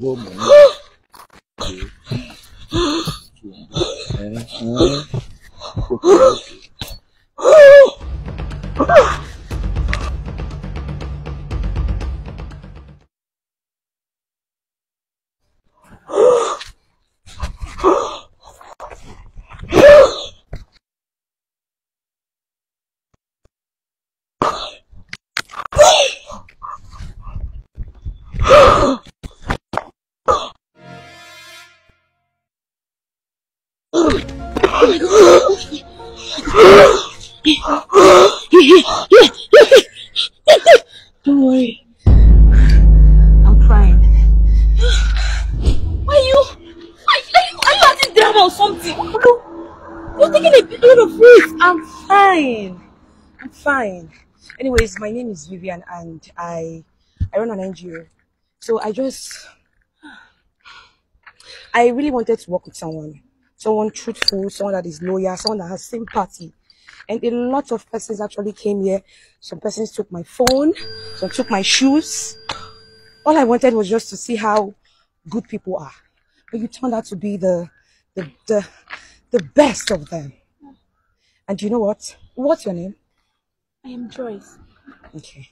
woman. Don't worry. I'm fine. Why you? Why, are you? Are you acting drama or something? You're taking a lot of. I'm fine. I'm fine. Anyways, my name is Vivian and I I run an NGO. So I just I really wanted to work with someone. Someone truthful, someone that is loyal, someone that has sympathy. And a lot of persons actually came here. Some persons took my phone, some took my shoes. All I wanted was just to see how good people are. But you turned out to be the the the, the best of them. And you know what? What's your name? I am Joyce. Okay.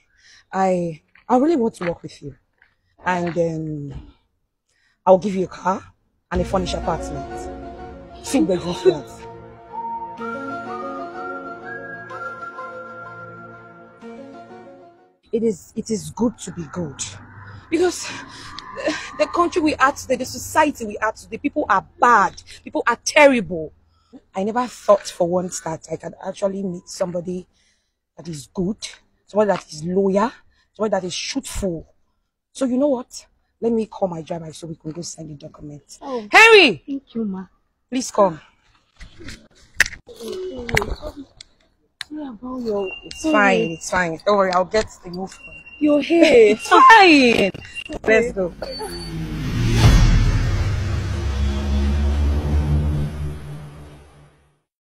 I I really want to work with you. And um I'll give you a car and a furnished apartment. It is it is good to be good. Because the- the country we are today, the society we are today, people are bad. People are terrible. I never thought for once that I could actually meet somebody that is good, somebody that is loyal, somebody that is truthful. So you know what? Let me call my driver so we can go sign the document. Oh, Henry, thank you, ma. Please come. Sorry about your. It's fine, it's fine. Don't worry, I'll get the move. Your hair. It's fine. Let's go.